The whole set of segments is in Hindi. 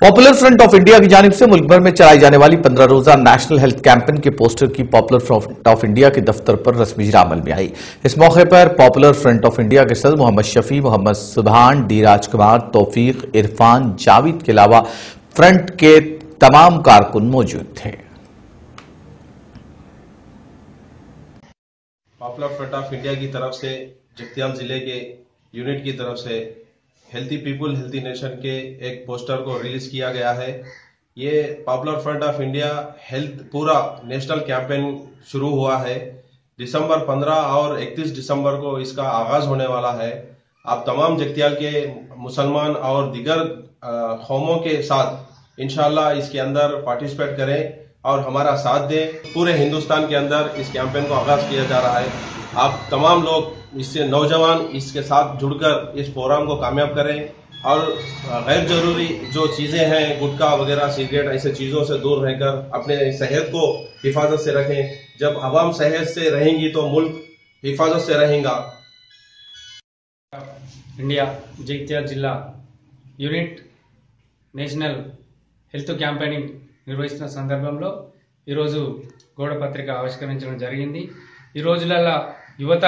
पॉपुलर फ्रंट ऑफ़ इंडिया की जानब से मुल्क भर में चलाई जाने वाली पंद्रह रोजा नेशनल हेल्थ कैंपेन के पोस्टर की पॉपुलर फ्रंट ऑफ़ इंडिया के दफ्तर पर रस्मी इजरा अमल में आई। इस मौके पर पॉपुलर फ्रंट ऑफ़ इंडिया के सदर मोहम्मद शफी, मोहम्मद सुबहान डी राजकुमार, तोफीक, इरफान, जावेद के अलावा फ्रंट के तमाम कारकुन मौजूद थे। पॉपुलर फ्रंट ऑफ़ इंडिया की तरफ़ से जगतियाल ज़िले के यूनिट की तरफ़ से हेल्थी पीपुल हेल्थी नेशन के एक पोस्टर को रिलीज़ किया गया है। ये popular front of India health पूरा नेशनल कैंपेन शुरू हुआ है। दिसंबर 15 और 31 दिसंबर को इसका आगाज़ होने वाला है। आप तमाम जगतियाल के मुसलमान और दिगर कौमों के साथ इनशाला इसके अंदर पार्टिसिपेट करें। और हमारा साथ दें पूरे हिंदुस्तान के अंदर इस कैंपेन को आगाज किया जा रहा है आप तमाम लोग इससे नौजवान इसके साथ जुड़कर इस प्रोग्राम को कामयाब करें और गैर जरूरी जो चीजें हैं गुटखा वगैरह सिगरेट ऐसे चीजों से दूर रहकर अपने सेहत को हिफाजत से रखें जब आवाम सेहत से रहेंगी तो मुल्क हिफाजत से रहेगा ఇండియా జగిత్యాల జిల్లా యూనిట్ నేషనల్ హెల్త్ క్యాంపెయినింగ్ నిర్వహిస్తున్న సందర్భంలో ఈరోజు గోడ పత్రిక ఆవిష్కరించడం జరిగింది. ఈ రోజులలో యువత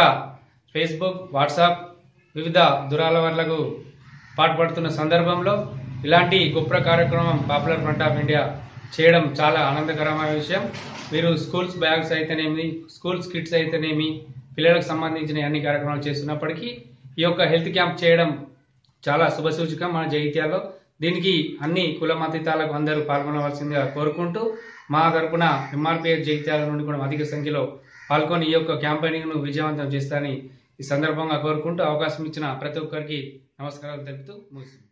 ఫేస్బుక్ వాట్సాప్ వివిధ దురాలవాట్లకు పాటుపడుతున్న సందర్భంలో ఇలాంటి గొప్ప కార్యక్రమం పాపులర్ ఫ్రంట్ ఆఫ్ ఇండియా చేయడం చాలా ఆనందకరమైన విషయం. మీరు స్కూల్స్ బ్యాగ్స్ అయితేనేమి స్కూల్స్ కిట్స్ అయితేనేమి పిల్లలకు సంబంధించిన అన్ని కార్యక్రమాలు చేస్తున్నప్పటికీ ఈ యొక్క హెల్త్ క్యాంప్ చేయడం చాలా శుభసూచకం మన జైత్యాల్లో దీనికి అన్ని కుల మతీతాలకు అందరూ పాల్గొనవలసిందిగా కోరుకుంటూ మా తరపున ఎంఆర్పిఎస్ జగిత్యాల నుండి కూడా అధిక సంఖ్యలో పాల్గొని ఈ యొక్క క్యాంపెయినింగ్ను విజయవంతం చేస్తారని ఈ సందర్భంగా కోరుకుంటూ అవకాశం ఇచ్చిన ప్రతి ఒక్కరికి నమస్కారాలు తెలుపుతూ ముగిస్తుంది